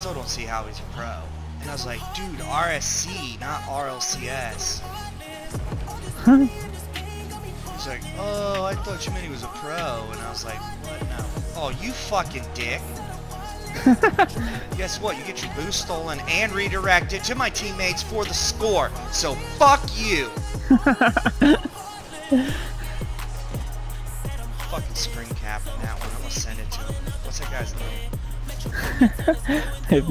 still don't see how he's a pro. And I was like, dude, RSC, not RLCS. Huh? He's like, oh, I thought you meant he was a pro. And I was like, what? No. Oh, you fucking dick. Guess what? You get your boost stolen and redirected to my teammates for the score. So fuck you. fucking screen cap on that one. I'm gonna send it to him. What's that guy's name? if